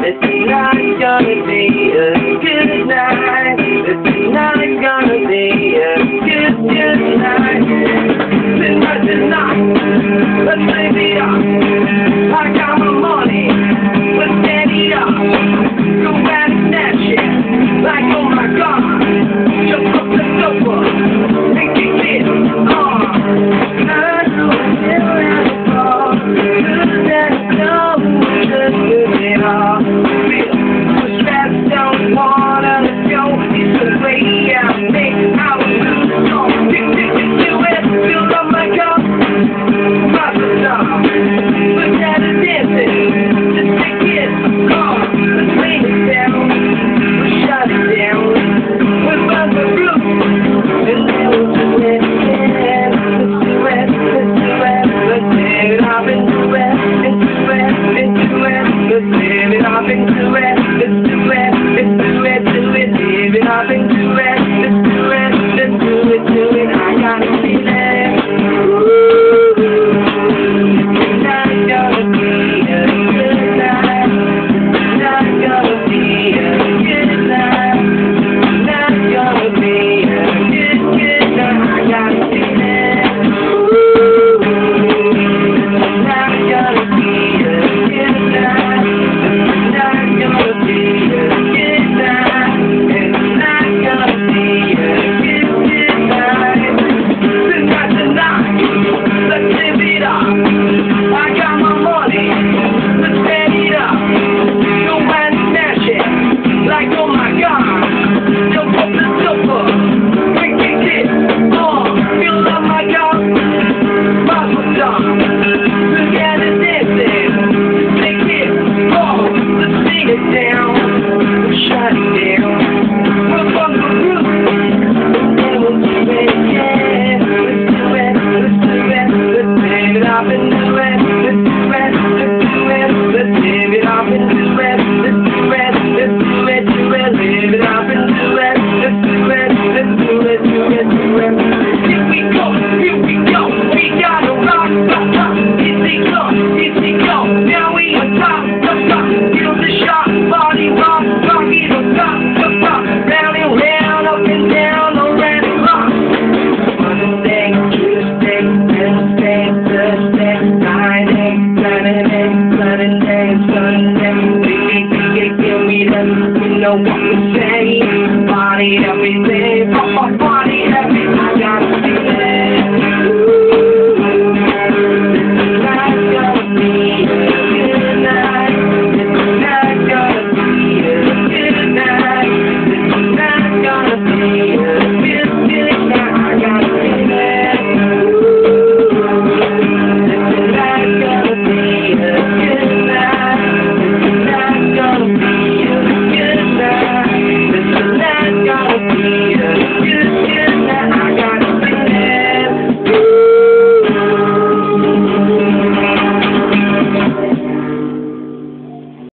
It's not gonna be a good night. money every day.